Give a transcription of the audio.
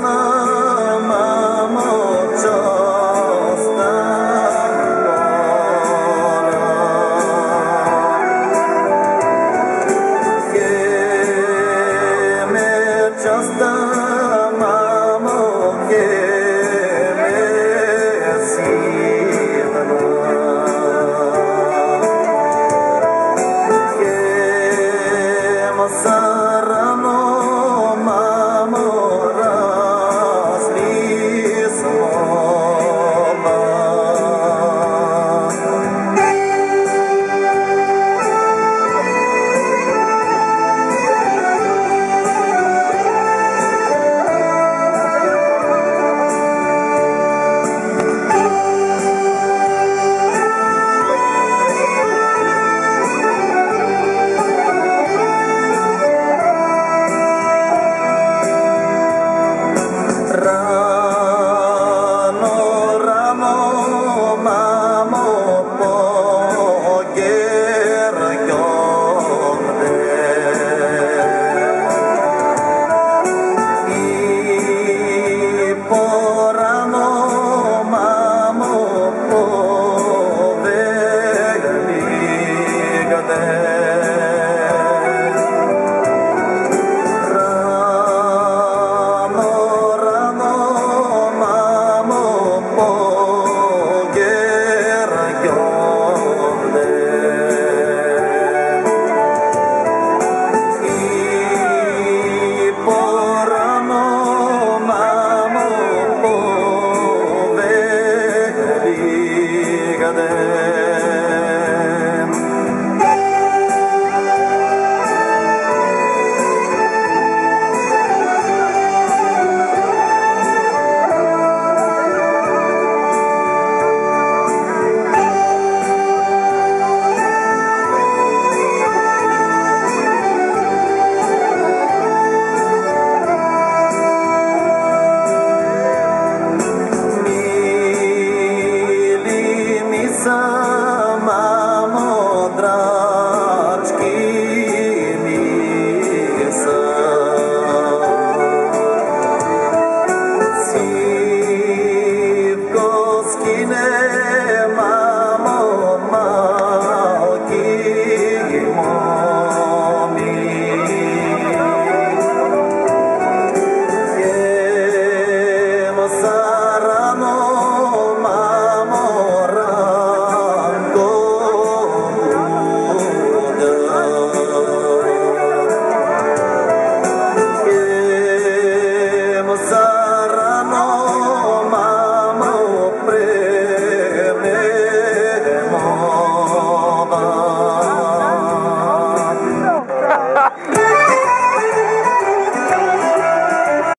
Mama.